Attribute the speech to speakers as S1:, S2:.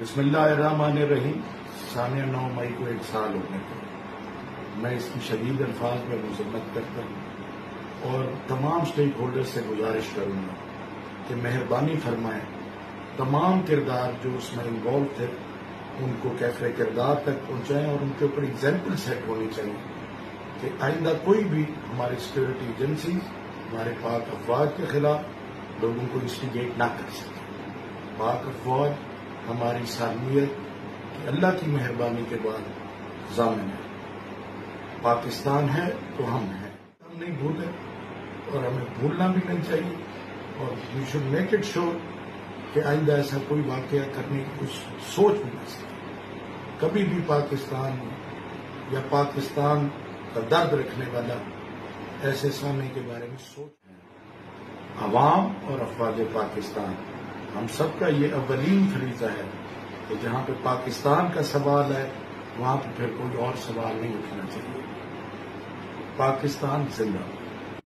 S1: بسم اللہ الرحمن الرحیم۔ سامیہ نو مئی کو ایک سال ہونے کو میں اس کی شدید الفاظ میں مذمت کرتا ہوں اور تمام سٹیک ہولڈر سے گزارش کروں گا کہ مہربانی فرمائیں تمام کردار جو اس میں انوالو تھے، ان کو کیفے کردار تک پہنچائیں اور ان کے اوپر ایگزامپل سیٹ ہونی چاہیے کہ آئندہ کوئی بھی ہماری سیکورٹی ایجنسی ہمارے پاک افواج کے خلاف لوگوں کو انسٹیگیٹ نہ کر سکے۔ پاک افواج ہماری سالمیت کہ اللہ کی مہربانی کے بعد ضامن ہے۔ پاکستان ہے تو ہم ہیں۔ ہم نہیں بھولے اور ہمیں بھولنا بھی نہیں چاہیے۔ اور وی شوڈ میک اٹ شور کہ آئندہ ایسا کوئی واقعہ کرنے کی کچھ سوچ بھی نہ سکے۔ کبھی بھی پاکستان یا پاکستان کا درد رکھنے والا ایسے سامنے کے بارے میں سوچ عوام اور افواج پاکستان۔ ہم سب کا یہ اولین فریضہ ہے کہ جہاں پہ پاکستان کا سوال ہے، وہاں پہ پھر کوئی اور سوال نہیں اٹھنا چاہیے۔ پاکستان زندہ